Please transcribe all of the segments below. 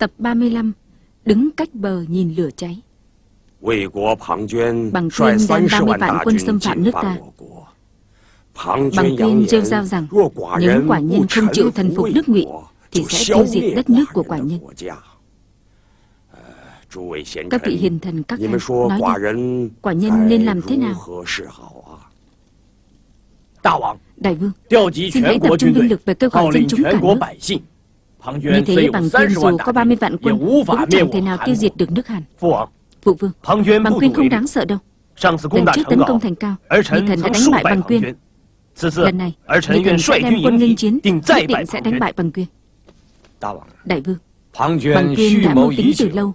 Tập 35 Đứng cách bờ nhìn lửa cháy. Bằng tuyên đem 30 vạn quân xâm phạm nước ta Bằng tuyên rêu rao rằng Nếu quả nhân không chịu thần phục nước ngụy Thì sẽ tiêu diệt đất nước của quả nhân. Ờ, các vị hiền thần các anh nói đi. Quả nhân nên làm thế nào? Đại vương Xin hãy tập trung binh lực về kêu gọi dân chúng cả nước. Như thế bằng quyên dù có 30 vạn quân Cũng chẳng thể nào tiêu diệt được nước Hàn. Phụ vương Bằng quyên không đáng sợ đâu. Lần trước tấn công thành cao Nhi thần đã đánh bại bằng quyên. Lần này Nhi thần sẽ đem quân nghênh chiến Nhất định sẽ đánh bại bằng quyên. Đại vương Bằng quyên đã mưu tính từ lâu.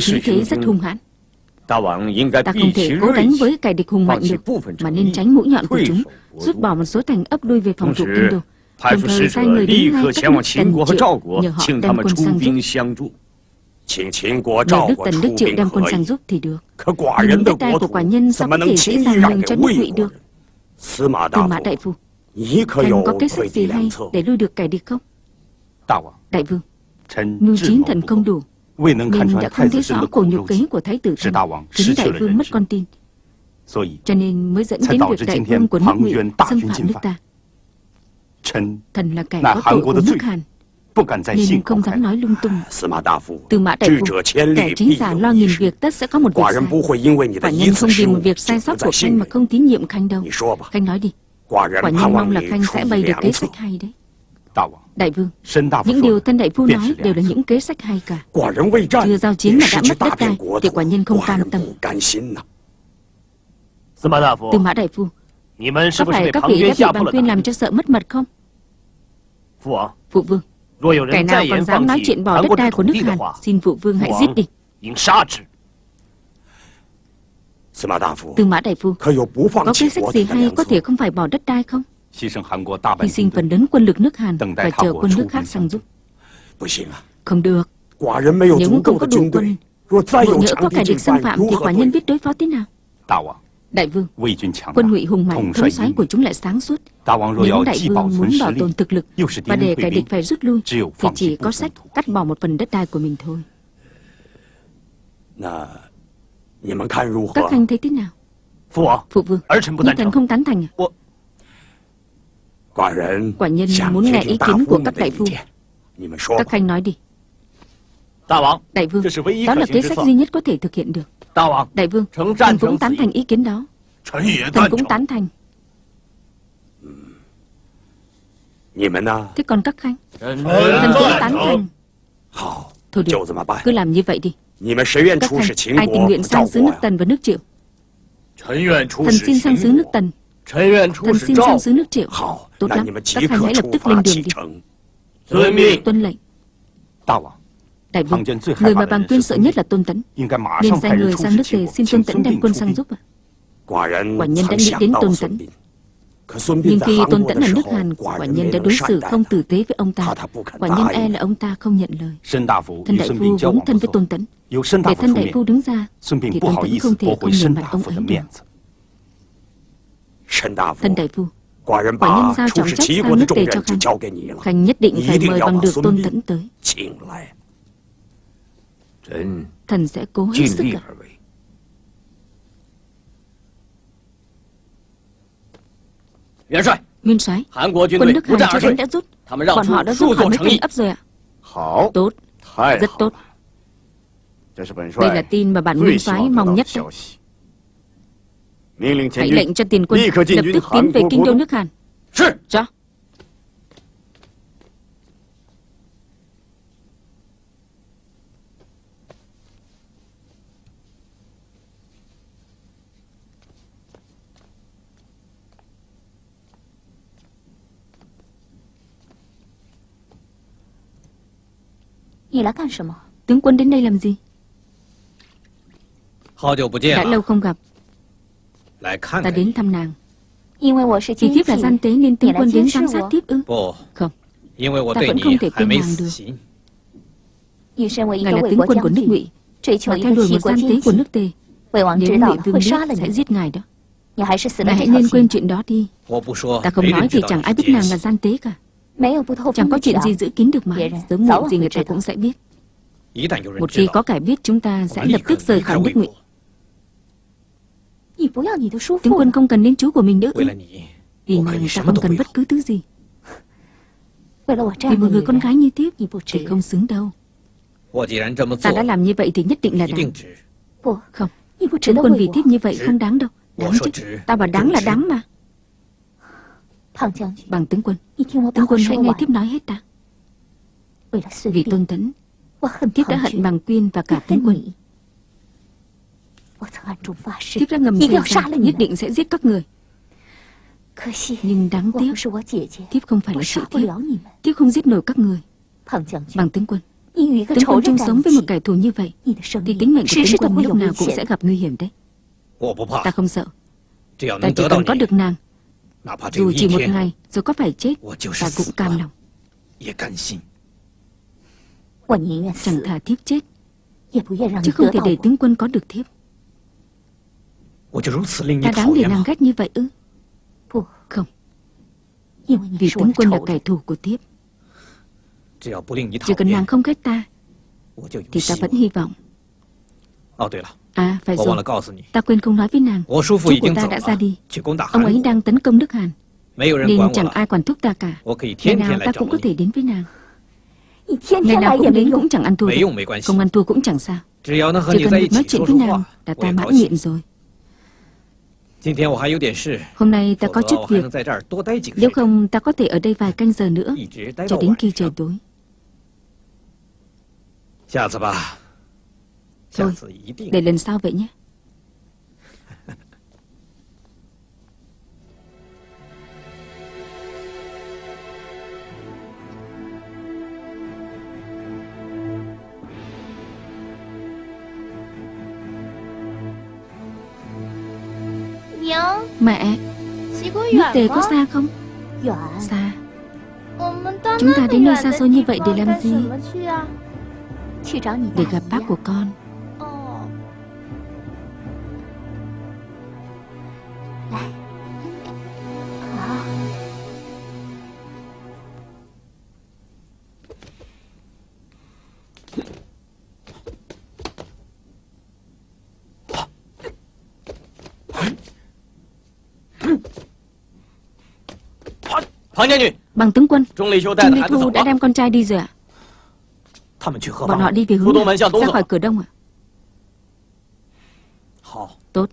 Khí thế rất hung hãn. Ta không thể cố đánh với kẻ địch hùng mạnh được Mà nên tránh mũi nhọn của chúng Rút bỏ một số thành ấp đuôi về phòng thủ kinh đô. 派出使者立刻前往秦国和赵国，请他们出兵相助。请秦国、赵国出兵合议，可寡人的国土怎么能轻易让给魏国？司马大夫，你可有推计良策？大王，đại vương, mưu chiến thành không đủ, nên đã không thấy rõ cuộc nhục kế của thái tử thành, khiến đại vương mất con tin, cho nên mới dẫn đến việc đại vương của nước Ngụy xâm phạm nước ta. Thần là kẻ có tội của nước Hàn. Nên không dám nói lung tung. Từ mã đại phu Kẻ chính giả lo nghìn việc tất sẽ có một việc sai. Quả nhân không vì một việc sai sót của Khanh mà không tín nhiệm Khanh đâu. Khanh nói đi. Quả nhân mong là Khanh sẽ bày được kế sách hay đấy. Đại vương, những điều thân đại phu nói đều là những kế sách hay cả. Chưa giao chiến mà đã mất đất đai Thì quả nhân không cam tâm. Từ mã đại phu Có phải các vị đã bị bàn quyên làm cho sợ mất mật không? Phụ vương Kẻ nào còn dám nói chuyện bỏ đất đai của nước Hàn Xin phụ vương hãy giết địch Tư mã đại phu Có quyết sách gì hay có thể không phải bỏ đất đai không? Hy sinh phần lớn quân lực nước Hàn Và chờ quân nước khác sang giúp. Không được. Nếu không có đủ quân Nếu có kẻ địch xâm phạm Thì quả nhân biết đối phó thế nào? Đại vương Quân ngụy hùng mạnh thống soái của chúng lại sáng suốt. Nếu đại vương muốn bảo tồn thực lực Và để kẻ địch phải rút lui Thì chỉ có sách cắt bỏ một phần đất đai của mình thôi. Các khanh thấy thế nào? Phụ vương Nhi thần không tán thành à? Quả nhân muốn nghe ý kiến của các đại phu Các khanh nói đi. Đại vương Đó là kế sách duy nhất có thể thực hiện được. Đại vương Thần cũng tán thành ý kiến đó. Thần cũng tán thành. Thế còn các khanh? Ờ, Thần cũng tán thành. Thôi được. Cứ làm như vậy đi. Các khanh Ai tình nguyện sang xứ nước Tần và nước Triệu? Thần xin sang xứ nước Tần. Thần xin sang xứ nước Triệu. Tốt lắm. Các khanh hãy lập tức lên đường đi. Tuân lệnh. Tuân lệnh Đại vương, người mà Bàng Tuyên sợ nhất là Tôn Tấn. Nên sai người sang nước Tề xin Tôn Tấn đem quân sang giúp Quả nhân đã nghĩ đến Tôn Tấn. Nhưng khi Tôn Tấn ở nước Hàn Quả nhân đã đối xử không tử tế với ông ta. Quả nhân e là ông ta không nhận lời. Thân Đại Phu vốn thân với Tôn Tấn. Để Thân Đại Phu đứng ra Thì Tôn Tấn không thể không nhìn mặt ông ấy được Thân Đại Phu. Quả nhân giao trọng trách sang nước tề cho khanh khanh nhất định phải mời bằng được tôn tấn tới Thần sẽ cố hết sức cả. Nguyên soái, quân nước Hàn cho đã rút. Bọn họ đã rút khỏi nước tên ấp rồi ạ. Tốt, rất tốt. Đây là tin mà bản nguyên soái mong nhất. Đấy. Hãy lệnh cho tiền quân lập tức tiến về kinh đô nước Hàn. Rõ. 是 Rõ. Tướng quân đến đây làm gì? 好久不见 Đã lâu 了， không gặp, 来看 ta 看 đến 你。 thăm nàng. 因为我是 Chỉ 奸 thiếp là gian 细， tế nên tướng là quân đến chiến giám sư sát của- thiếp ư? 不， Không, 因为我 Ta 对 vẫn 你 không thể 还没 tin nàng 死 được. 刑。你身为一 ngài 个 là 魏 tướng 国 quân 将 của nước 军， ngụy, 追求 mà 一 theo 个 đuổi 齐 một 国 gian tế 奸 của 细， nước tề. 魏王 Nếu 知道 ngụy 了 vương 会 biết 杀了 sẽ 你， giết ngài đó. 你还是死了 Ngài 这 hãy 条 nên 心 quên。chuyện đó đi. 我不说， Ta không 没 nói 人 thì 知道 chẳng 你 ai 是 biết nàng 奸 là 细。 gian tế cả. Chẳng có chuyện gì giữ kín được mà Sớm muộn gì người ta cũng sẽ biết. Một khi có cải biết chúng ta sẽ lập tức rời khỏi nước ngụy. Tướng quân không cần đến chú của mình nữa. Vì người ta không cần bất cứ thứ gì. Vì một người con gái như tiếp Thì không xứng đâu. Ta đã làm như vậy thì nhất định là đáng. Không Tướng quân vì tiếp như vậy không đáng đâu. Đáng chứ. Ta bảo đáng là đáng mà. Bằng tướng quân. Tướng quân hãy nghe tiếp nói hết ta. Vì tôn tấn Tiếp đã hận bằng quyên và cả tướng quân. Tiếp đã ngầm thề rằng nhất định sẽ giết các người. Nhưng đáng tiếc Tiếp không phải là chị Tiếp Tiếp không giết nổi các người. Bằng tướng quân. Tướng quân chung sống với một kẻ thù như vậy Thì tính mệnh của tướng quân lúc nào cũng sẽ gặp nguy hiểm đấy. Ta không sợ. Ta chỉ cần có được nàng. Dù chỉ một ngày Rồi có phải chết Ta cũng cam lòng. Chẳng thà thiếp chết Chứ không thể để tướng quân có được thiếp. Ta đáng để nàng ghét như vậy ư? Không. Vì tướng quân là kẻ thù của thiếp. Chỉ cần nàng không ghét ta Thì ta vẫn hy vọng. À phải rồi. Ta quên không nói với nàng. Chú của ta đã ra đi. Ông ấy đang tấn công Đức Hàn. Nên chẳng ai quản thúc ta cả. Ngày nào ta cũng có thể đến với nàng. Ngày nào cũng đến cũng chẳng ăn thua được. Không ăn thua cũng chẳng sao. Chỉ cần được nói chuyện với nàng Là ta mãn nguyện rồi. Hôm nay ta có chút việc. Nếu không ta có thể ở đây vài canh giờ nữa. Cho đến khi trời tối. Thôi, để lần sau vậy nhé. Mẹ Nước tề có xa không? Xa. Chúng ta đến nơi xa xôi như vậy để làm gì? Để gặp bác của con. Bằng tướng quân, Trung Lý Thu đã đem con trai đi rồi ạ. À? Bọn họ đi về hướng này, ra khỏi cửa đông ạ. À? Tốt,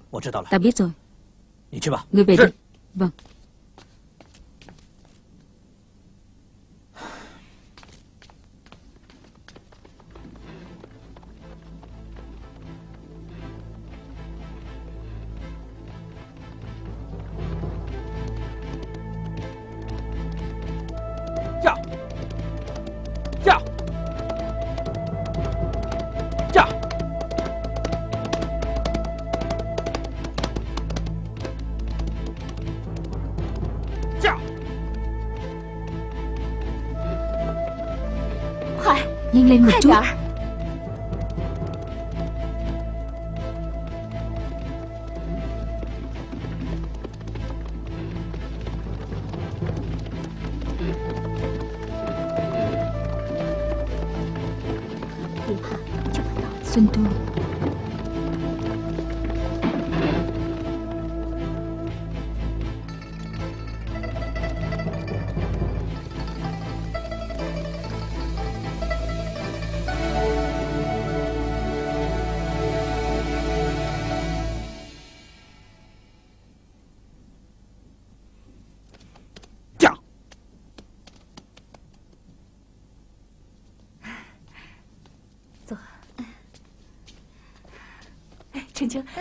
ta biết rồi. Người về đi. Vâng. 快点儿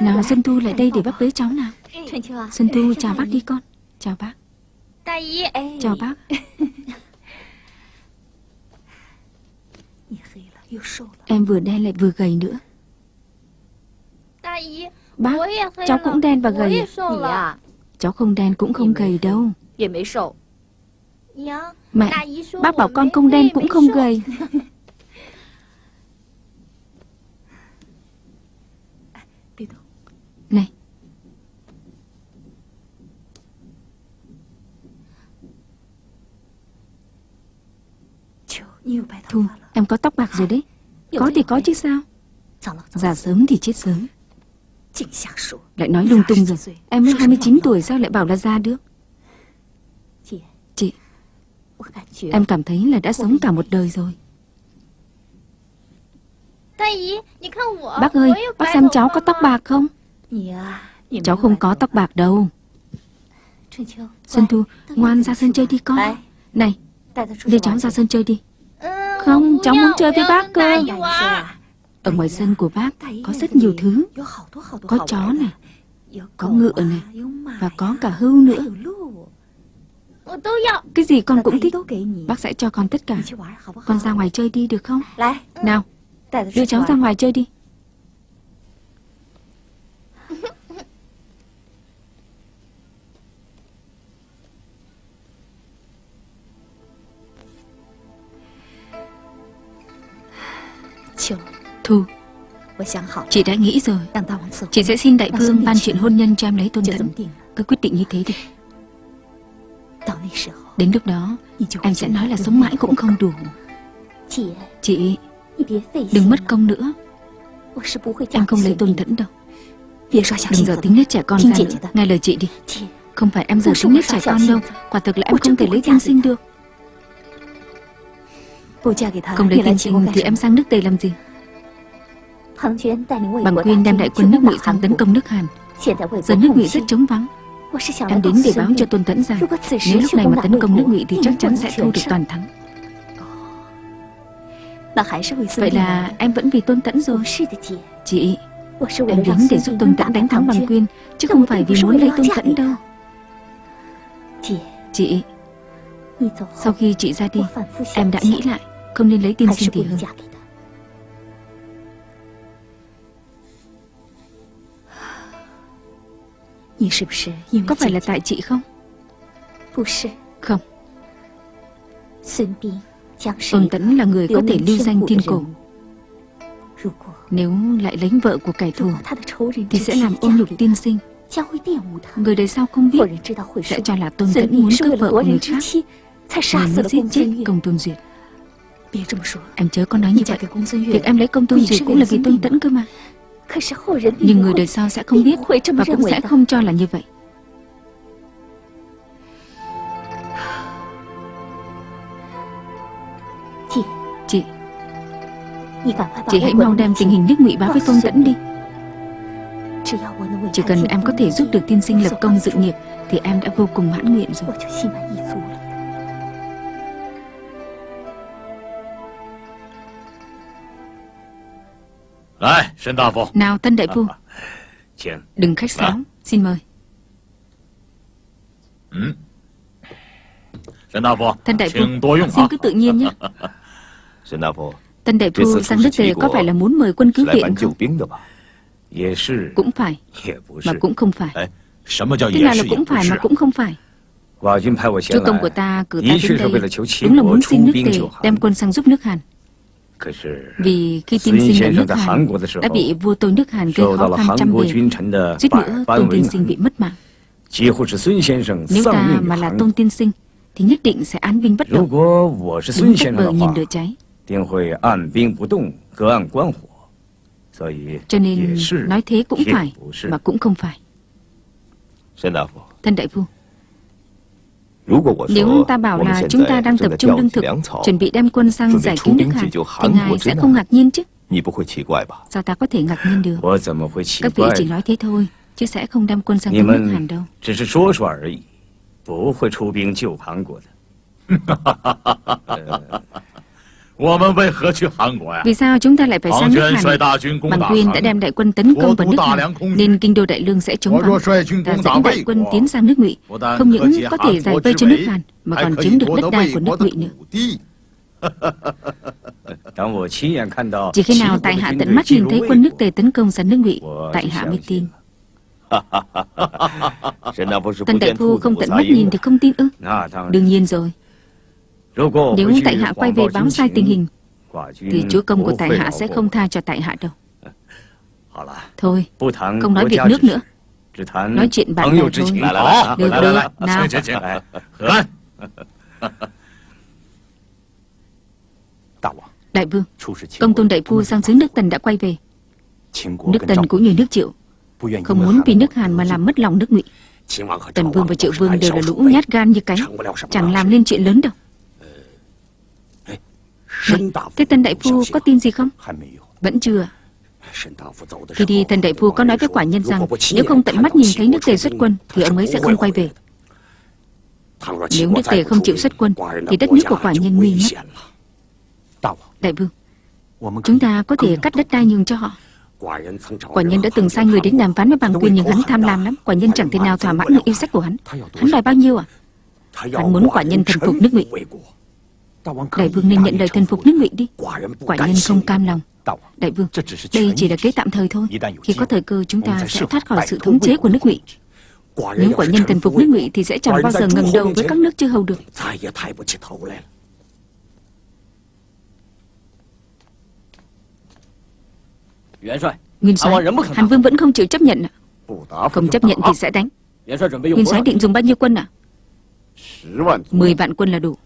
Nào Xuân Thu lại đây để bác bế cháu nào. Xuân Thu chào bác đi con. Chào bác. Chào bác. Em vừa đen lại vừa gầy nữa. Bác, cháu cũng đen và gầy. à? Cháu không đen cũng không gầy đâu. Mẹ, bác bảo con không đen cũng không gầy. Thu, em có tóc bạc rồi đấy. Có thì có chứ sao? Già sớm thì chết sớm. Lại nói lung tung rồi. Em mới 29 tuổi sao lại bảo là già được? Chị Em cảm thấy là đã sống cả một đời rồi. Bác ơi, bác xem cháu có tóc bạc không? Cháu không có tóc bạc đâu. Xuân Thu, ngoan ra sân chơi đi con. Này, đưa cháu ra sân chơi đi. Không, cháu muốn chơi với bác cơ. Ở ngoài sân của bác có rất nhiều thứ. Có chó này, có ngựa này Và có cả hưu nữa. Cái gì con cũng thích. Bác sẽ cho con tất cả. Con ra ngoài chơi đi được không? Nào, đưa cháu ra ngoài chơi đi. Thu, chị đã nghĩ rồi. Chị sẽ xin đại vương ban chuyện hôn nhân cho em lấy tôn thẫn. Cứ quyết định như thế đi. Đến lúc đó, em sẽ nói là sống mãi cũng không đủ. Chị, đừng mất công nữa. Em không lấy tôn thẫn đâu. Đừng giờ tính nết trẻ con ra nữa. Nghe lời chị đi. Không phải em giờ tính nết trẻ con đâu. Quả thực là em không thể lấy tiên sinh được. Không lấy tiên sinh thì em sang nước Tây làm gì? Bằng Quyên đem đại quân nước Ngụy sang tấn công nước Hàn. Giờ nước Ngụy rất trống vắng. Em đến để báo cho Tôn Tẫn rằng nếu lúc này mà tấn công nước Ngụy thì chắc chắn sẽ thu được toàn thắng. Vậy là em vẫn vì Tôn Tẫn rồi. Chị, em đến để giúp Tôn Tẫn đánh thắng Bằng Quyên, chứ không phải vì muốn lấy Tôn Tẫn đâu. Chị, sau khi chị ra đi, em đã nghĩ lại, không nên lấy tiên sinh thì hơn. Có phải là tại chị không? Không, Tôn Tẫn là người có thể lưu danh thiên cổ. Nếu lại lấy vợ của kẻ thù Thì sẽ làm ô nhục tiên sinh. Người đời sau không biết Sẽ cho là Tôn Tẫn muốn cướp vợ của người khác. Nên mới giết chết công Tôn Duyệt. Em chớ có nói như vậy. Việc em lấy công Tôn Duyệt cũng là vì Tôn Tẫn cơ mà Nhưng người đời sau sẽ không biết Và cũng sẽ không cho là như vậy. Chị. Chị. Hãy mau đem tình hình nước ngụy báo với Tôn Tẫn đi. Chỉ cần em có thể giúp được tiên sinh lập công dựng nghiệp Thì em đã vô cùng mãn nguyện rồi. Phu nào tân đại phu. Đừng khách sáo. Xin mời. Tân đại phu Xin cứ tự nhiên nhé. Tân đại phu sang nước tề có phải là muốn mời quân cứu viện không? Cũng phải. Mà cũng không phải. Thế nào là cũng phải mà cũng không phải? Chúa công của ta cử ta đến đây Đúng là muốn xin nước tề đem quân sang giúp nước Hàn. Vì khi tiên sinh đến nước Hàn đã bị vua tôn nước Hàn gây khó khăn trăm bề, suýt nữa tôn tiên sinh bị mất mạng. Nếu ta mà là tôn tiên sinh, thì nhất định sẽ án binh bất động. Đứng cách bờ nhìn lửa cháy. Cho nên nói thế cũng phải, mà cũng không phải. Thần đại vua. Nếu ta bảo là chúng ta đang tập trung lương thực, chuẩn bị đem quân sang giải cứu nước Hàn, thì ngài sẽ không ngạc nhiên chứ? Sao ta có thể ngạc nhiên được? Các vị chỉ nói thế thôi, chứ sẽ không đem quân sang cứu nước Hàn đâu. Vì sao chúng ta lại phải sang nước Hàn? Bằng quyền đã đem đại quân tấn công vào nước Hàn, nên kinh đô Đại Lương sẽ chống vắng Ta dẫn đại quân tiến sang nước Ngụy. Không những có thể giải vây cho nước Hàn, mà còn chứng được đất đai của nước Ngụy nữa. Chỉ khi nào tại hạ tận mắt nhìn thấy quân nước Tề tấn công sang nước Ngụy, tại hạ mới tin. Tần Đại Phu không tận mắt nhìn thì không tin ư? Đương nhiên rồi. Nếu tại hạ quay về báo sai tình hình Thì chúa công của tại hạ sẽ không tha cho tại hạ đâu. Thôi, không nói việc nước nữa. Nói chuyện bạn bè thôi. Được, rồi, nào. Đại vương, công tôn đại phu sang xứ nước Tần đã quay về. Nước Tần cũng như nước Triệu. Không muốn vì nước Hàn mà làm mất lòng nước Ngụy. Tần vương và Triệu vương đều là lũ nhát gan như cánh Chẳng làm nên chuyện lớn đâu. Này, Thế Tần đại phu có tin gì không? Vẫn chưa. Khi đi thần đại phu có nói với quả nhân rằng Nếu không tận mắt nhìn thấy nước tề xuất quân Thì ông ấy sẽ không quay về. Nếu nước tề không chịu xuất quân Thì đất nước của quả nhân nguy mất. Đại vương Chúng ta có thể cắt đất đai nhường cho họ. Quả nhân đã từng sai người đến đàm phán với bằng quyền Nhưng hắn tham lam lắm. Quả nhân chẳng thể nào thỏa mãn được yêu sách của hắn. Hắn đòi bao nhiêu à? Hắn muốn quả nhân thần phục nước ngụy Đại vương nên nhận lời thần phục nước ngụy đi. Quả nhân không cam lòng. Đại vương, Đây chỉ là kế tạm thời thôi. Khi có thời cơ, chúng ta sẽ thoát khỏi sự thống chế của nước ngụy. Nếu quả nhân thần phục nước ngụy Thì sẽ chẳng bao giờ ngẩng đầu với các nước chư hầu được. Nguyên soái, Hàn Vương vẫn không chịu chấp nhận? Không chấp nhận thì sẽ đánh. Nguyên soái định dùng bao nhiêu quân à Mười vạn quân là đủ.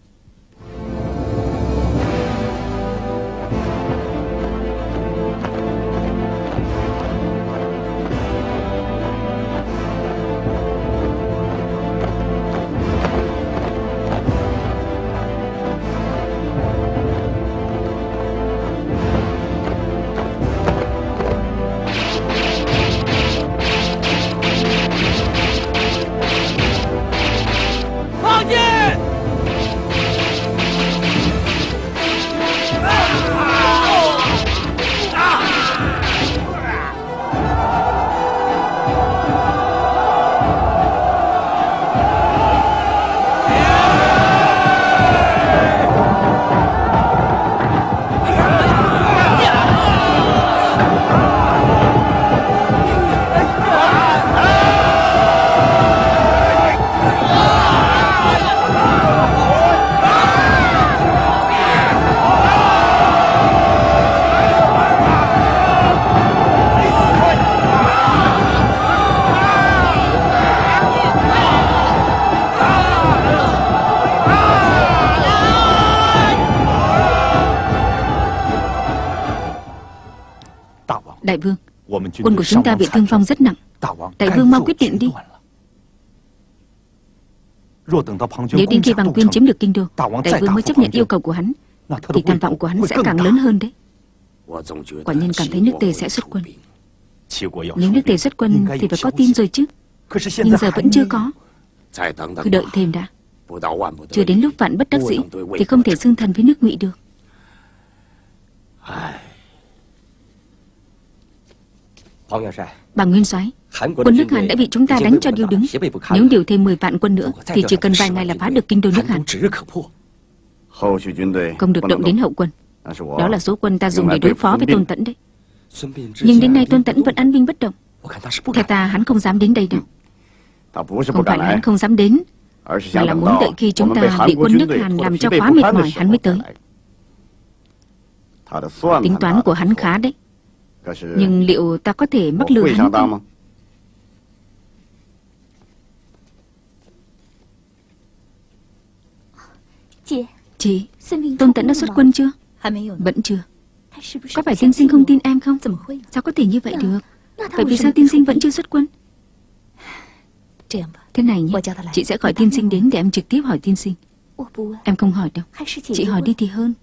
Quân của chúng ta bị thương vong rất nặng. Đại vương mau quyết định đi. Nếu đến khi bằng quyên chiếm được kinh đô Đại vương mới chấp nhận yêu cầu của hắn. Thì tham vọng của hắn sẽ càng lớn hơn đấy. Quả nhân cảm thấy nước tề sẽ xuất quân. Nếu nước tề xuất quân thì phải có tin rồi chứ. Nhưng giờ vẫn chưa có. Cứ đợi thêm đã. Chưa đến lúc vạn bất đắc dĩ Thì không thể xưng thần với nước ngụy được Bằng nguyên soái Quân nước Hàn đã bị chúng ta đánh cho điêu đứng. Nếu điều thêm 10 vạn quân nữa Thì chỉ cần vài ngày là phá được kinh đô nước Hàn. Không được động đến hậu quân. Đó là số quân ta dùng để đối phó với Tôn Tẫn đấy. Nhưng đến nay Tôn Tẫn vẫn an binh bất động. Theo ta hắn không dám đến đây đâu. Không phải là hắn không dám đến Mà là muốn đợi khi chúng ta bị quân nước Hàn làm cho quá mệt mỏi hắn mới tới. Tính toán của hắn khá đấy nhưng liệu ta có thể mắc lừa hắn không? Chị, Tôn Tẫn đã xuất quân chưa? Vẫn chưa. Có phải tiên sinh không tin em không? Sao có thể như vậy được? Vậy vì sao tiên sinh vẫn chưa xuất quân? Thế này nhé Chị sẽ gọi tiên sinh đến để em trực tiếp hỏi tiên sinh. Em không hỏi đâu. Chị hỏi đi thì hơn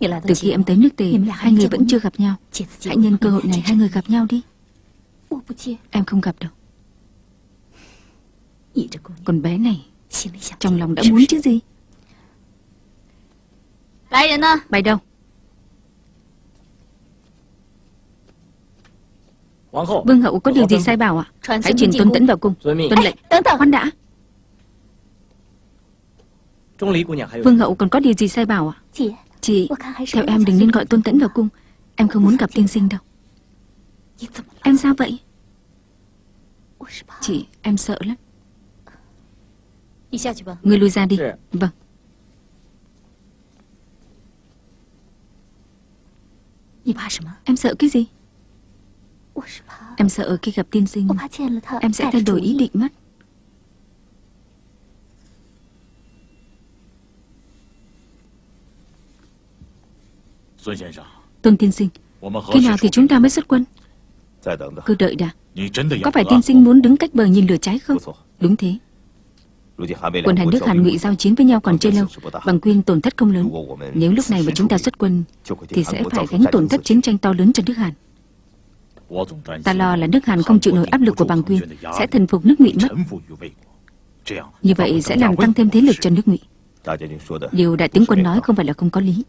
từ khi em tới nước tề Hai người vẫn chưa gặp nhau. Hãy nhân cơ hội này hai người gặp nhau đi. Em không gặp đâu. Còn bé này Trong lòng đã muốn chứ gì? Bài đâu? Vương hậu có điều gì sai bảo ạ? Hãy truyền Tôn Tấn vào cung Tuân lệnh. Khoan đã. Vương hậu còn có điều gì sai bảo ạ Chị, theo em đừng nên gọi Tôn Tẫn vào cung. Em không muốn gặp tiên sinh đâu. Em sao vậy? Chị, em sợ lắm. Người lui ra đi. Vâng. Em sợ cái gì? Em sợ khi gặp tiên sinh Em sẽ thay đổi ý. định mất Tuân tiên sinh Khi nào thì chúng ta mới xuất quân? Cứ đợi đã. Có phải tiên sinh muốn đứng cách bờ nhìn lửa cháy không? Đúng thế. Quân Hàn Đức Hàn Ngụy giao chiến với nhau còn chưa lâu. Bằng Quyên tổn thất không lớn. Nếu lúc này mà chúng ta xuất quân Thì sẽ phải gánh tổn thất chiến tranh to lớn cho nước Hàn. Ta lo là nước Hàn không chịu nổi áp lực của Bằng Quyên Sẽ thần phục nước Ngụy mất. Như vậy sẽ làm tăng thêm thế lực cho nước Ngụy. Điều đại tướng quân nói không phải là không có lý.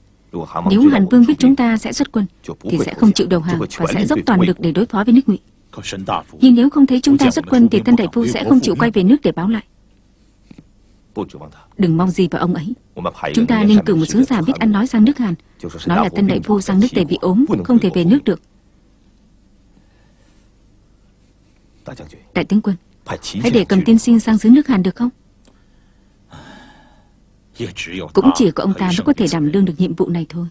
Nếu Hàn Vương biết chúng ta sẽ xuất quân Thì sẽ không chịu đầu hàng Và sẽ dốc toàn lực để đối phó với nước ngụy. Nhưng nếu không thấy chúng ta xuất quân Thì Tân Đại Phu sẽ không chịu quay về nước để báo lại. Đừng mong gì vào ông ấy. Chúng ta nên cử một sứ giả biết ăn nói sang nước Hàn. Nói là Tân Đại Phu sang nước Tề bị ốm Không thể về nước được. Đại tướng quân Hãy để cầm tiên sinh sang dưới nước Hàn được không? Cũng chỉ có ông ta mới có thể đảm đương được nhiệm vụ này thôi.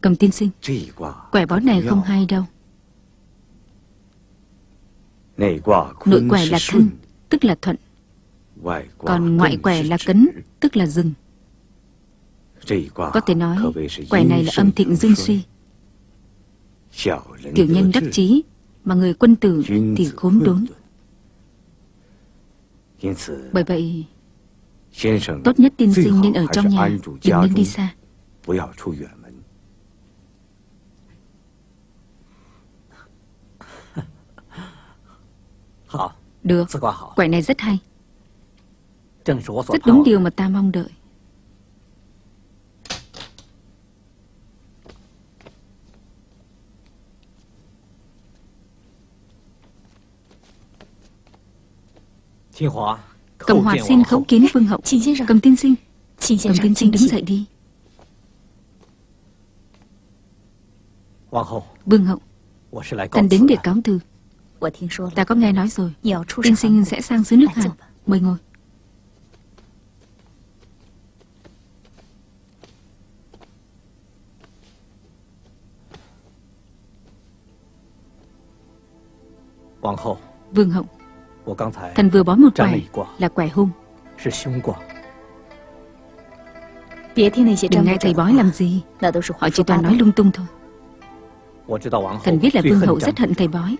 Cầm tiên sinh Quẻ bó này không hay đâu. Nội quẻ là thân Tức là thuận. Còn ngoại quẻ là cấn, tức là rừng. Có thể nói, quẻ này là âm thịnh dương suy. Tiểu nhân đắc chí, mà người quân tử thì khốn đốn. Bởi vậy, tốt nhất tiên sinh nên ở trong nhà, đừng nên đi xa. Được, quẻ này rất hay. Rất đúng điều mà ta mong đợi. Cầm hoạt xin khấu kiến vương hậu. Cầm tiên sinh. Cầm tiên sinh đứng dậy đi. Vương hậu Thần đến để cáo từ. Ta có nghe nói rồi. Tiên sinh sẽ sang dưới nước Hàn. Mời ngồi. Vương hậu Thần vừa bói một quẻ là quẻ hung Đừng ngay thầy bói làm gì Họ chỉ toàn nói lung tung thôi。Thần biết là vương hậu rất hận thầy bói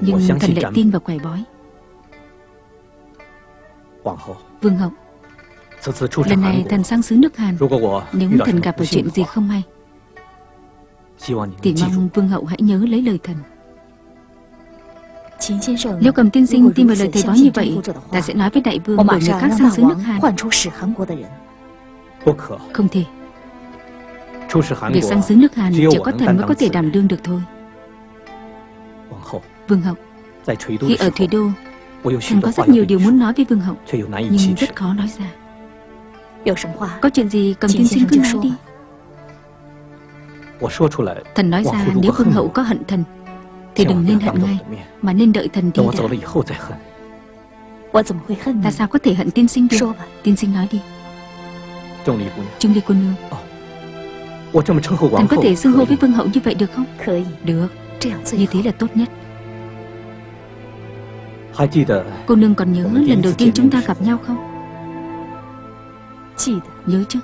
Nhưng thần lại tin vào quẻ bói。Vương hậu Lần này thần sang xứ nước Hàn Nếu thần gặp ở chuyện gì không may Thì mong vương hậu hãy nhớ lấy lời thần。nếu cầm tiên sinh tin vào lời thầy nói như vậy, ta sẽ nói với đại vương đổi người các sang xứ nước Hàn. Không thể. Việc sang xứ nước Hàn chỉ có thần mới có thể đảm đương được thôi. Vương hậu, khi ở Thủy Đô, thần có rất nhiều điều muốn nói với Vương hậu, nhưng rất khó nói ra. Có chuyện gì cầm tiên sinh cứ nói đi. Thần nói ra nếu Vương hậu có hận thần, thì đừng nên hận ngay Mà nên đợi thần đi đã. Ta sao có thể hận tiên sinh được? Tiên sinh nói đi. Trung ly cô nương. Thần có thể xưng hô với vương hậu như vậy được không? Được. Như thế là tốt nhất. Cô nương còn nhớ lần đầu tiên chúng ta gặp nhau không? Nhớ chứ.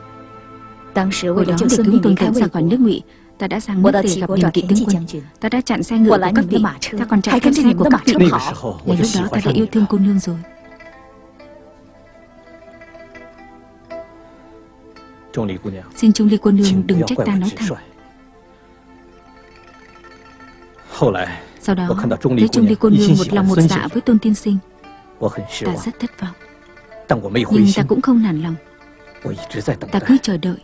Hồi đó để cứu Tôn Thắng ra khỏi nước ngụy. Ta đã sang nước để gặp điều kỵ tướng quân. Ta đã chặn xe ngựa của các vị. Ta còn chặn con xe của các vị. Ngày lúc đó ta đã yêu thương cô nương rồi. Xin Trung Ly cô nương đừng trách ta nói thẳng Sau đó thấy Trung Ly cô nương một lòng một dạ với Tôn Tiên Sinh. Ta rất thất vọng. Nhưng ta cũng không nản lòng. Ta cứ chờ đợi.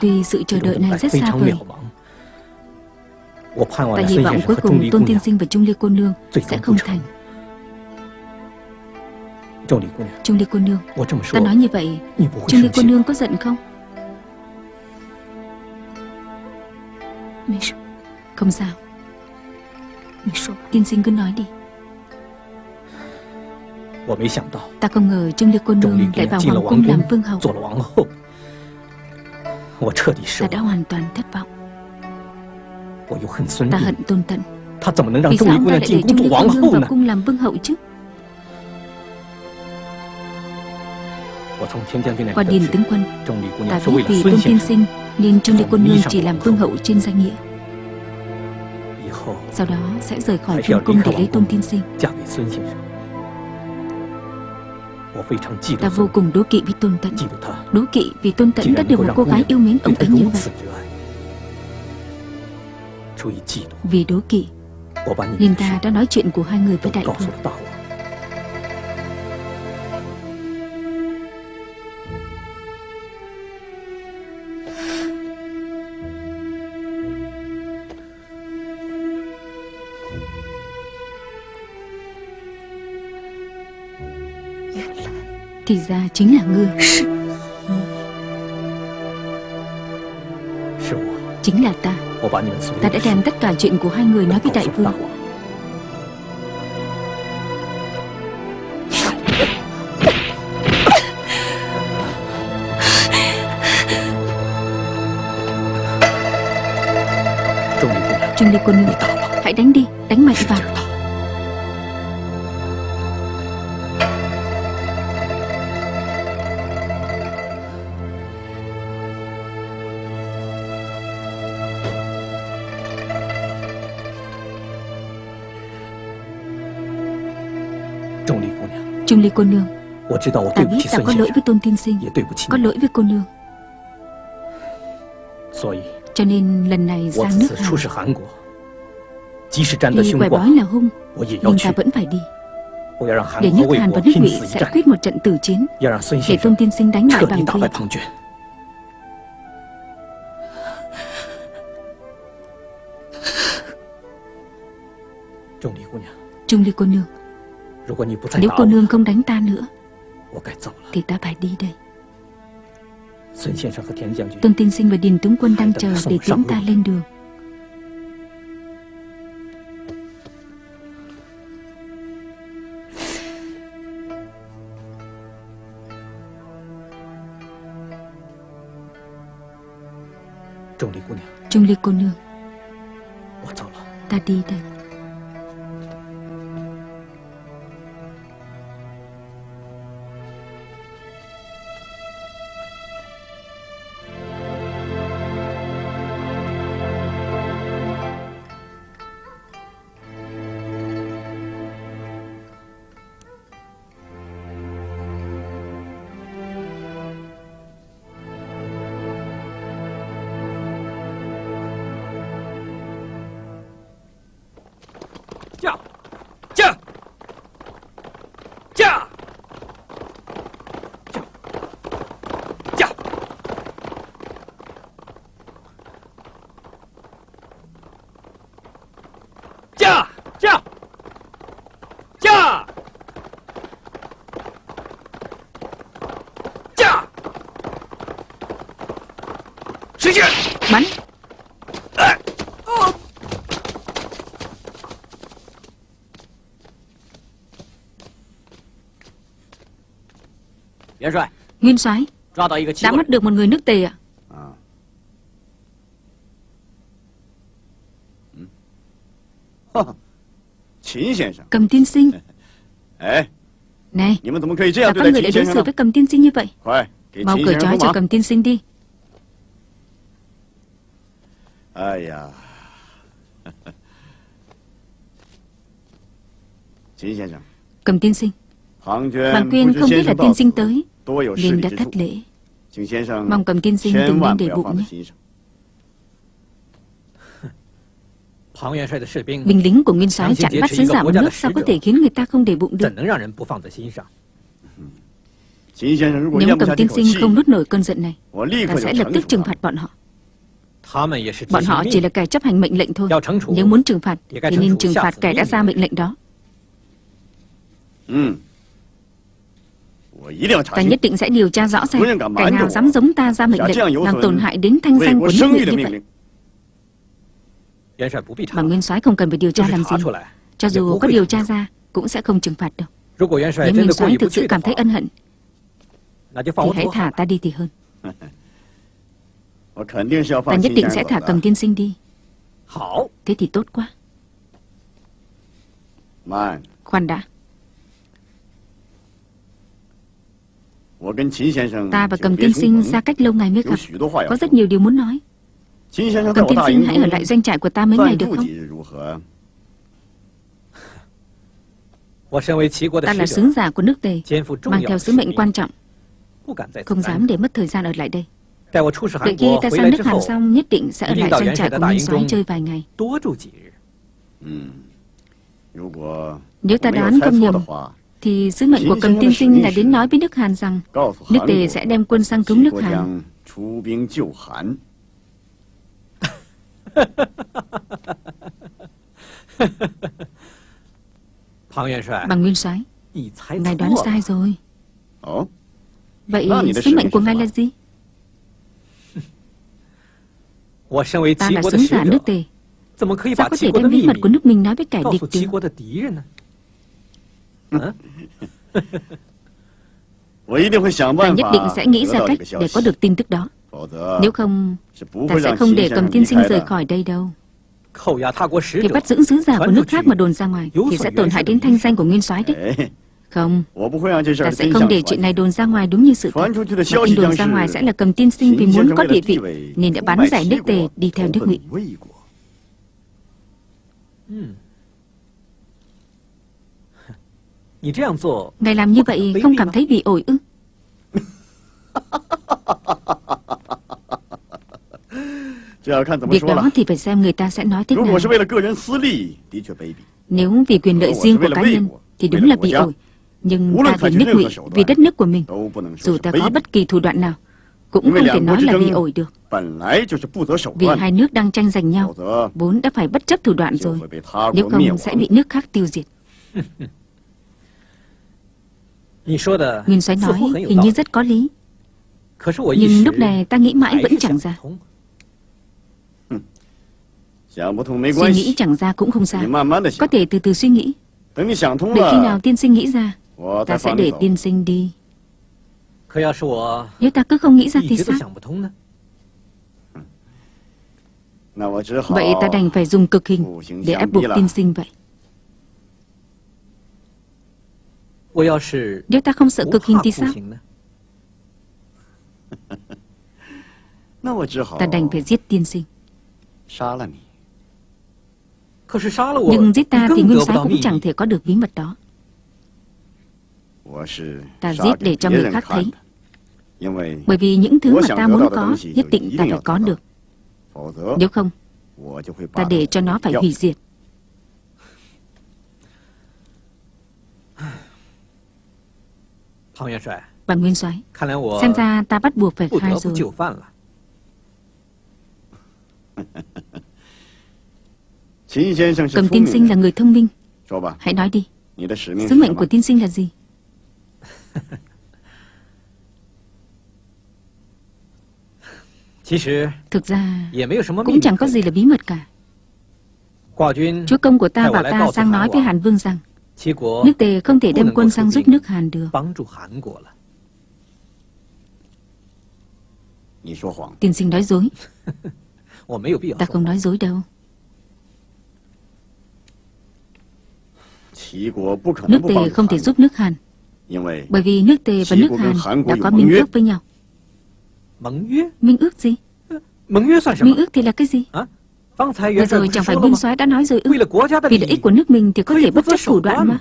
Tuy sự chờ đợi này rất xa vời。Ta hy vọng cuối cùng Tôn Tiên Sinh và Trung Ly Cô Nương sẽ không thành Trung Ly Cô Nương Ta nói như vậy Trung Ly Cô Nương có giận không? Không sao Tiên sinh cứ nói đi。Ta không ngờ trung Liêu Cô Nương lại vào Hoàng Cung làm Vương Hậu Ta đã hoàn toàn thất vọng Ta hận Tôn Tận。Vì sao ông ta lại để Trung Lý Công vào cung làm vương hậu chứ? Qua Điền Tướng Quân Ta biết vì Tôn Tiên Sinh Nên Trung Lý Quân Hương chỉ làm vương hậu trên danh nghĩa。Sau đó sẽ rời khỏi Trung Cung để lấy Tôn Tiên Sinh Ta vô cùng đố kỵ vì Tôn Tẫn Đố kỵ vì Tôn Tẫn đã được một cô gái yêu mến ông ấy như vậy. Vì đố kỵ. Nên ta đã nói chuyện của hai người với đại vương. Thì ra chính là ngươi. Ừ. Chính là ta. Ta đã đem tất cả chuyện của hai người nói với đại vương. cô nương. Ta biết ta có lỗi với tôn tiên sinh Có lỗi với cô nương. Cho nên lần này sang nước Hàn. Tuy quẻ bói là hung Nhưng ta vẫn phải đi. Để nước Hàn và nước Ngụy sẽ quyết một trận tử chiến Để tôn tiên sinh đánh bại bằng quy Trung Ly cô nương. Nếu cô nương không đánh ta nữa Thì ta phải đi đây. Tôn tiên sinh và Điền tướng quân đang chờ để tiễn ta lên đường. Trung Ly cô nương. Ta đi đây. Bắn Nguyên soái Đã bắt được một người nước tề ạ. Cầm tiên sinh. Này các người lại đối xử với cầm tiên sinh như vậy? Mau cởi trói cho cầm tiên sinh đi. tiên sinh. Hoàng Quyên không biết là tiên sinh tới liền đã thất lễ. Mong cầm tiên sinh đừng đến để bụng nhé. Binh lính của Nguyên soái chặn bắt sứ giả một nước sao có thể khiến người ta không để bụng được? Nếu cầm tiên sinh không nút nổi cơn giận này Ta sẽ lập tức trừng phạt bọn họ. Bọn họ chỉ là kẻ chấp hành mệnh lệnh thôi. Nếu muốn trừng phạt Thì nên trừng phạt kẻ đã ra mệnh lệnh đó. Ta nhất định sẽ điều tra rõ ràng Kẻ nào dám giống ta ra mệnh lệnh Làm tổn hại đến thanh danh của nước Ngụy như vậy. Mà Nguyên soái không cần phải điều tra làm gì. Cho dù có điều tra ra Cũng sẽ không trừng phạt được. Nếu Nguyên soái thực sự cảm thấy ân hận Thì hãy thả ta đi thì hơn. Ta nhất định sẽ thả cầm tiên sinh đi. Thế thì tốt quá. Khoan đã. Ta và cầm tiên sinh xa cách lâu ngày mới gặp. Có rất nhiều điều muốn nói. Cầm tiên sinh hãy ở lại doanh trại của ta mấy ngày được không? Ta là sứ giả của nước Tề Mang theo sứ mệnh quan trọng Không dám để mất thời gian ở lại đây. Đợi khi ta sang nước Hàn xong Nhất định sẽ ở lại doanh trại của Nguyên soái chơi vài ngày. Nếu ta đoán không nhầm Thì sứ mệnh của cầm tiên sinh là đến nói với nước Hàn rằng Nước Tề sẽ đem quân sang cứu nước Hàn. Bằng Nguyên soái Ngài đoán sai rồi. Vậy sứ mệnh của ngài là gì? Ta là sứ giả nước Tề. Sao có thể đem bí mật của nước mình nói với kẻ địch được Ta nhất định sẽ nghĩ ra cách để có được tin tức đó. Nếu không Ta sẽ không để cầm tiên sinh rời khỏi đây đâu. Thì bắt giữ sứ giả của nước khác mà đồn ra ngoài Thì sẽ tổn hại đến thanh danh của nguyên soái đấy. Không. Ta sẽ không để chuyện này đồn ra ngoài đúng như sự thật. Mà tin đồn ra ngoài sẽ là cầm tiên sinh vì muốn có địa vị Nên đã bắn giải nước tề đi theo nước ngụy Ngài làm như vậy không cảm thấy bị ổi ư? Việc đó thì phải xem người ta sẽ nói thế nào. Nếu vì quyền lợi riêng của cá nhân Thì đúng là bị ổi. Nhưng ta vì nước ngụy Vì đất nước của mình Dù ta có bất kỳ thủ đoạn nào Cũng không thể nói là bị ổi được. Vì hai nước đang tranh giành nhau Vốn đã phải bất chấp thủ đoạn rồi. Nếu không sẽ bị nước khác tiêu diệt Nguyên soái nói hình như rất có lý. Nhưng lúc này ta nghĩ mãi vẫn chẳng ra. Suy nghĩ chẳng ra cũng không sao Có thể từ từ suy nghĩ. Để khi nào tiên sinh nghĩ ra Ta sẽ để tiên sinh đi. Nếu ta cứ không nghĩ ra thì sao? Vậy ta đành phải dùng cực hình Để ép buộc tiên sinh vậy Nếu ta không sợ cực hình thì sao? Ta đành phải giết tiên sinh. Nhưng giết ta thì nguyên soái cũng chẳng thể có được bí mật đó. Ta giết để cho người khác thấy。Bởi vì những thứ mà ta muốn có Nhất định ta phải có được。Nếu không Ta để cho nó phải hủy diệt Bằng nguyên soái Xem ra ta bắt buộc phải khai rồi。Cầm tiên sinh là người thông minh Hãy nói đi。Sứ mệnh của tiên sinh là gì？Thực ra Cũng chẳng có gì là bí mật cả。Chúa công của ta bảo ta sang nói với Hàn Vương rằng Nước Tề không thể đem quân sang giúp nước Hàn được. Tiên sinh nói dối. Ta không nói dối đâu. Nước Tề không thể giúp nước Hàn. Bởi vì nước Tề và nước Hàn đã có minh ước với nhau. Minh ước gì? Minh ước thì là cái gì Vừa rồi chẳng phải Nguyên soái đã nói rồi ư? Vì lợi ích của nước mình thì có thể bất chấp thủ đoạn mà.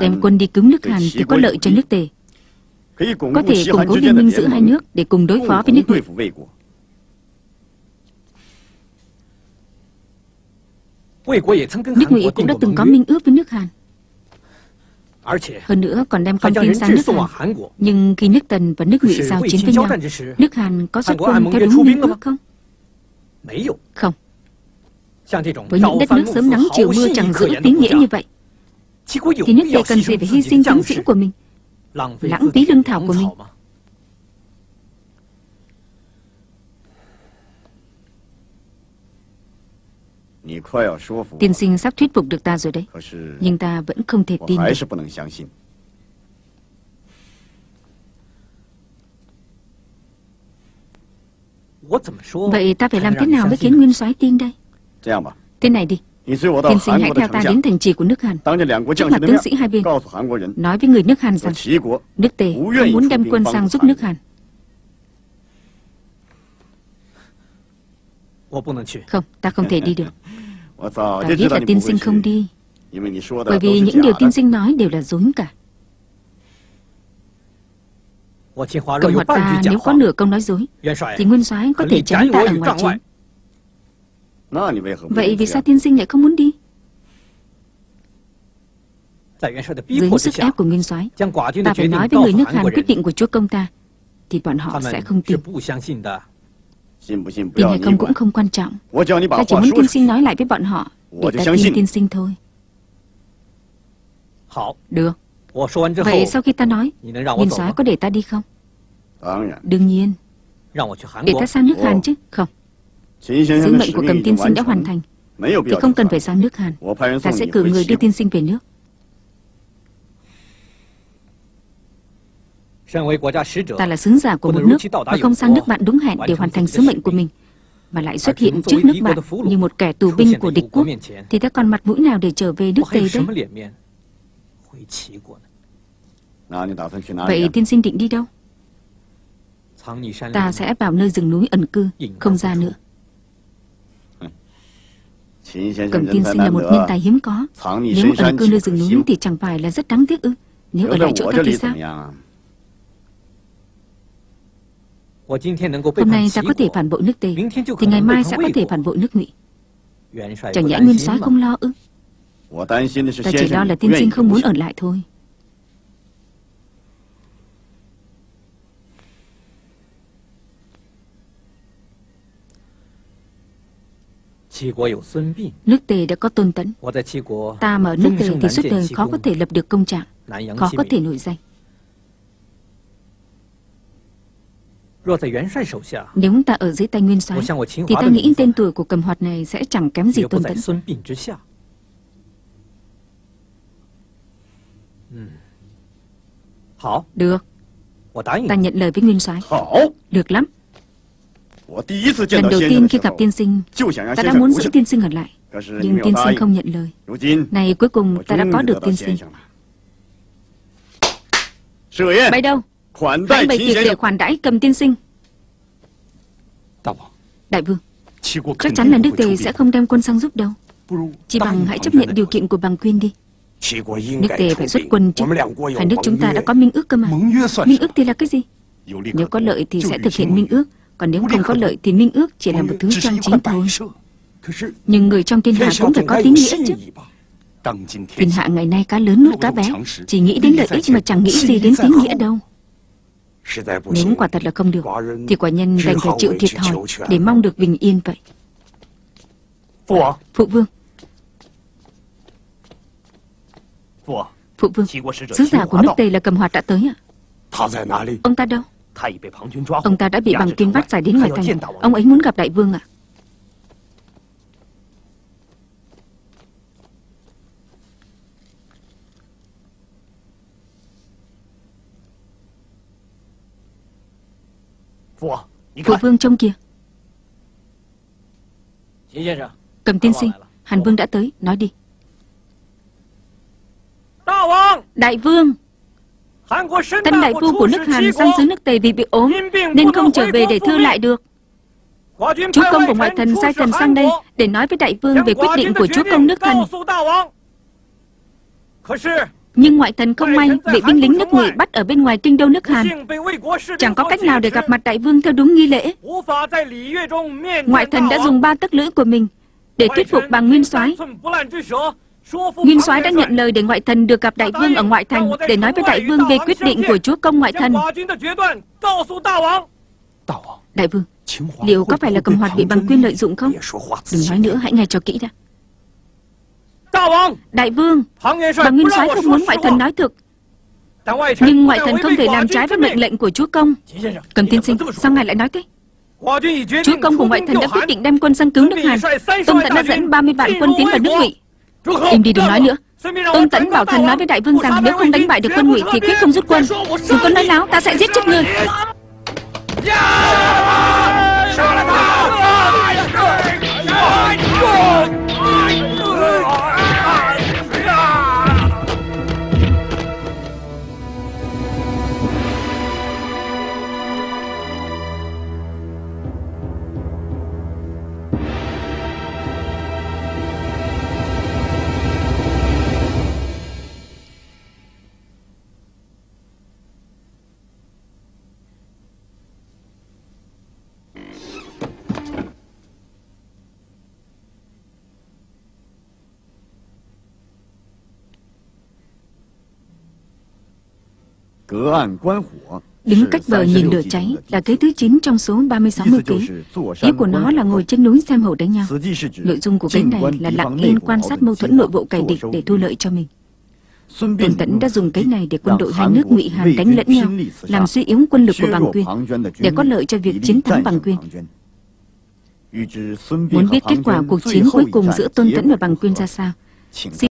Đem quân đi cứu nước Hàn thì có lợi cho nước Tề. Có thể củng cố liên minh giữa hai nước Để cùng đối phó với nước ngụy Nước ngụy cũng đã từng có minh ước với nước Hàn. Hơn nữa còn đem con tin sang nước Hàn. Nhưng khi nước Tần và nước Ngụy giao chiến với nhau Nước Hàn có xuất quân theo đúng minh ước không? Không。Với những đất nước sớm nắng chiều mưa chẳng giữ tín nghĩa như vậy。Thì nước Tề cần gì phải hy sinh tướng sĩ của mình Lãng phí lương thảo của mình。Tiên sinh sắp thuyết phục được ta rồi đấy Nhưng ta vẫn không thể tin được Vậy ta phải làm thế nào mới khiến Nguyên soái tin đây? Thế này đi. Tiên sinh hãy theo ta đến thành trì của nước Hàn. Trước mặt tướng sĩ hai bên Nói với người nước Hàn rằng Nước Tề không muốn đem quân sang giúp nước Hàn Không, ta không thể đi được. Ta biết là tiên sinh không đi. Bởi vì những điều tiên sinh nói đều là dối cả. Cộng hòa ta nếu có nửa câu nói dối Thì nguyên soái có thể chém ta ở ngoài chính Vậy vì sao tiên sinh lại không muốn đi? Dưới sức ép của nguyên soái Ta phải nói với người nước Hàn quyết định của chúa công ta Thì bọn họ sẽ không tin. Tin hay không cũng không quan trọng. Ta chỉ muốn tiên sinh nói lại với bọn họ Để ta tin tiên sinh thôi. Được. Vậy sau khi ta nói Nguyên soái có để ta đi không? Đương nhiên. Để ta sang nước Hàn chứ Không? Sứ mệnh của cầm tiên sinh đã hoàn thành. Thì không cần phải sang nước Hàn. Ta sẽ cử người đưa tiên sinh về nước. Ta là sứ giả của một nước Mà không sang nước bạn đúng hẹn để hoàn thành sứ mệnh của mình Mà lại xuất hiện trước nước bạn Như một kẻ tù binh của địch quốc. Thì ta còn mặt mũi nào để trở về nước Tây đấy? Vậy tiên sinh định đi đâu? Ta sẽ vào nơi rừng núi ẩn cư, không ra nữa. cần tiên sinh là một nhân tài hiếm có. Nếu ẩn cư nơi rừng núi thì chẳng phải là rất đáng tiếc ư. Nếu ở lại chỗ ta thì sao? Hôm nay ta có thể phản bội nước Tề, thì ngày mai sẽ có thể phản bội nước Ngụy. Chẳng nhẽ nguyên soái không lo ư? Ta chỉ lo là tiên sinh không muốn ở lại thôi. Nước Tề đã có tôn tấn. Ta mà ở nước Tề thì suốt đời khó có thể lập được công trạng, khó có thể nổi danh. Nếu ta ở dưới tay nguyên soái thì ta nghĩ tên tuổi của cầm hoạt này sẽ chẳng kém gì tôn tấn. Được. Ta nhận lời với nguyên soái. Được lắm. Lần đầu tiên khi gặp tiên sinh Ta đã muốn giữ tiên sinh ở lại Nhưng tiên sinh không nhận lời。Này cuối cùng ta đã có được tiên sinh Bay đâu？Hãy bày tiệc để khoản đãi cầm tiên sinh Đại vương Chắc chắn là nước tề sẽ không đem quân sang giúp đâu。Chỉ bằng hãy chấp nhận điều kiện của bằng quyên đi。Nước tề phải xuất quân chứ。phải nước chúng ta đã có minh ước cơ mà。Minh ước thì là cái gì？Nếu có lợi thì sẽ thực hiện minh ước。còn nếu không có lợi thì minh ước chỉ là một thứ trang trí thôi. Nhưng người trong thiên hạ cũng phải có tín nghĩa chứ. Thiên hạ ngày nay cá lớn nuốt cá bé Chỉ nghĩ đến lợi ích mà chẳng nghĩ gì đến tín nghĩa đâu. Nếu quả thật là không được Thì quả nhân đành phải chịu thiệt thòi Để mong được bình yên vậy. Phụ vương. Phụ vương Sứ giả của nước Tây là cầm hoạt đã tới ạ? Ông ta đâu? Ông ta đã bị bằng kinh bắt giải đến ngoài thành. Ông ấy muốn gặp đại vương à? Phụ vương trông kìa Cầm tiên sinh Hàn vương đã tới Nói đi. Đại vương! Tân đại phu của nước Hàn sang xứ nước Tề vì bị ốm, Nên không trở về để thưa lại được. Chúa công của ngoại thần sai thần sang đây Để nói với đại vương về quyết định của chúa công nước thần Nhưng ngoại thần không may Bị binh lính nước Ngụy bắt ở bên ngoài kinh đô nước Hàn. Chẳng có cách nào để gặp mặt đại vương theo đúng nghi lễ. Ngoại thần đã dùng ba tấc lưỡi của mình Để thuyết phục bà Nguyên soái. Nguyên soái đã nhận lời để ngoại thần được gặp đại vương ở ngoại thành để nói với đại vương về quyết định của chúa công ngoại thần. Đại vương, liệu có phải là cầm hoạt bị bằng quyên lợi dụng không? Đừng nói nữa, hãy nghe cho kỹ đã. Đại vương, bằng nguyên soái không muốn ngoại thần nói thực. Nhưng ngoại thần không thể làm trái với mệnh lệnh của chúa công. Cầm tiên sinh, sao ngài lại nói thế? Chúa công của ngoại thần đã quyết định đem quân sang cứu nước Hàn. Tôn Tẫn đã dẫn 30 vạn quân tiến vào nước Ngụy. Im đi đừng nói nữa Tôn Tẫn bảo thần nói với đại vương rằng Nếu không đánh bại được quân ngụy thì quyết không rút quân Dù có nói láo ta sẽ giết chết ngươi Đứng cách bờ nhìn lửa cháy là kế thứ 9 trong số 30-60 kế. Ý của nó là ngồi trên núi xem hậu đánh nhau. Nội dung của kế này là lặng yên quan sát mâu thuẫn nội bộ cày địch để thu lợi cho mình. Tiền Tấn đã dùng cái này để quân đội hai nước Ngụy Hàn đánh lẫn nhau, làm suy yếu quân lực của Bằng Quyên, để có lợi cho việc chiến thắng Bằng Quyên. Muốn biết kết quả cuộc chiến cuối cùng giữa Tôn Tấn và Bằng Quyên ra sao?